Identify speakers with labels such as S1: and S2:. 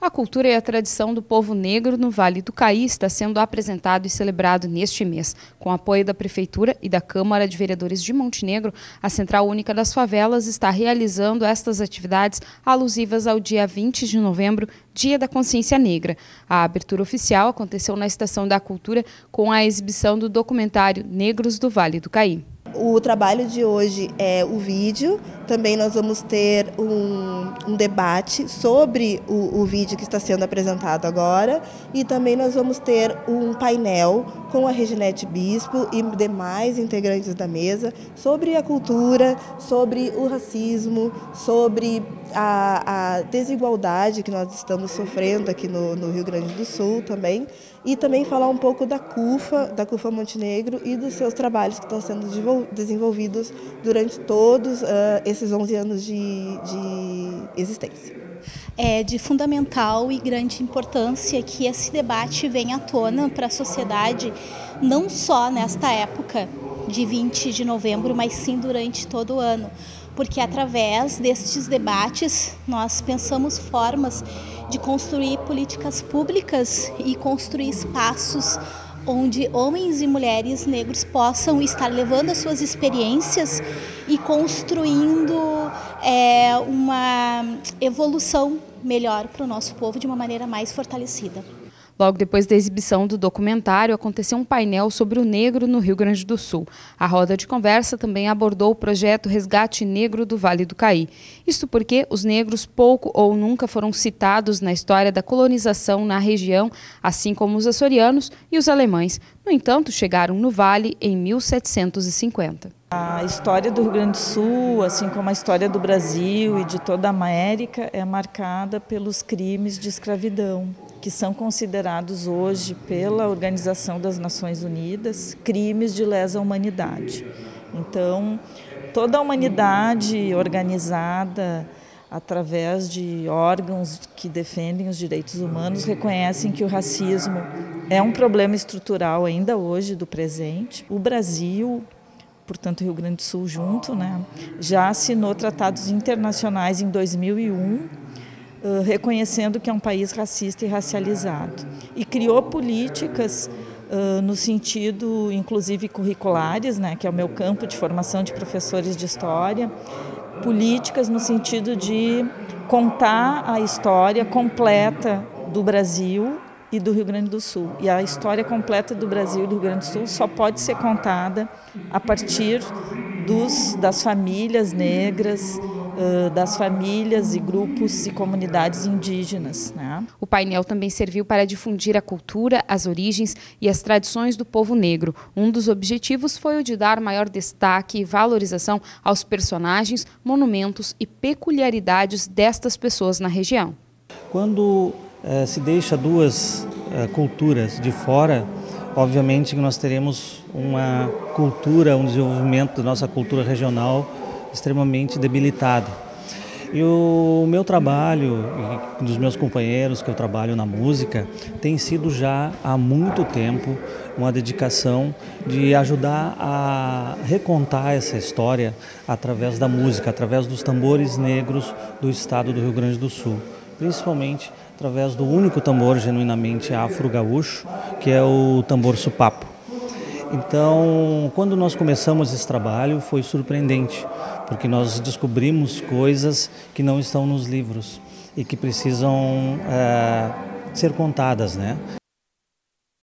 S1: A cultura e a tradição do povo negro no Vale do Caí está sendo apresentado e celebrado neste mês. Com apoio da Prefeitura e da Câmara de Vereadores de Montenegro, a Central Única das Favelas está realizando estas atividades alusivas ao dia 20 de novembro, Dia da Consciência Negra. A abertura oficial aconteceu na Estação da Cultura com a exibição do documentário Negros do Vale do Caí.
S2: O trabalho de hoje é o vídeo, também nós vamos ter um, um debate sobre o, o, vídeo que está sendo apresentado agora. E também nós vamos ter um painel com a Reginete Bispo e demais integrantes da mesa sobre a cultura, sobre o racismo, sobre a, a desigualdade que nós estamos sofrendo aqui no, no Rio Grande do Sul também e também falar um pouco da CUFA, da CUFA Montenegro e dos seus trabalhos que estão sendo desenvolvidos durante todos uh, esses 11 anos de, de existência.
S3: É de fundamental e grande importância que esse debate venha à tona para a sociedade, não só nesta época de 20 de novembro, mas sim durante todo o ano, porque através destes debates nós pensamos formas de construir políticas públicas e construir espaços onde homens e mulheres negros possam estar levando as suas experiências e construindo é, uma evolução melhor para o nosso povo de uma maneira mais fortalecida.
S1: Logo depois da exibição do documentário, aconteceu um painel sobre o negro no Rio Grande do Sul. A roda de conversa também abordou o projeto Resgate Negro do Vale do Caí. Isto porque os negros pouco ou nunca foram citados na história da colonização na região, assim como os açorianos e os alemães. No entanto, chegaram no Vale em 1750.
S4: A história do Rio Grande do Sul, assim como a história do Brasil e de toda a América, é marcada pelos crimes de escravidão, que são considerados hoje pela Organização das Nações Unidas crimes de lesa humanidade. Então, toda a humanidade organizada através de órgãos que defendem os direitos humanos reconhecem que o racismo é um problema estrutural ainda hoje do presente. O Brasil portanto Rio Grande do Sul junto, né, já assinou tratados internacionais em 2001, reconhecendo que é um país racista e racializado. E criou políticas uh, no sentido, inclusive curriculares, né, que é o meu campo de formação de professores de história, políticas no sentido de contar a história completa do Brasil e do Rio Grande do Sul. E a história completa do Brasil e do Rio Grande do Sul só pode ser contada a partir dos, das famílias negras, das famílias e grupos e comunidades indígenas. Né?
S1: O painel também serviu para difundir a cultura, as origens e as tradições do povo negro. Um dos objetivos foi o de dar maior destaque e valorização aos personagens, monumentos e peculiaridades destas pessoas na região.
S5: Quando eh, se deixa duas eh, culturas de fora, obviamente que nós teremos uma cultura, um desenvolvimento da nossa cultura regional extremamente debilitada. E o meu trabalho, e dos meus companheiros que eu trabalho na música, tem sido já há muito tempo uma dedicação de ajudar a recontar essa história através da música, através dos tambores negros do estado do Rio Grande do Sul principalmente através do único tambor genuinamente afro-gaúcho, que é o tambor supapo. Então, quando nós começamos esse trabalho, foi surpreendente, porque nós descobrimos coisas que não estão nos livros e que precisam é, ser contadas, né?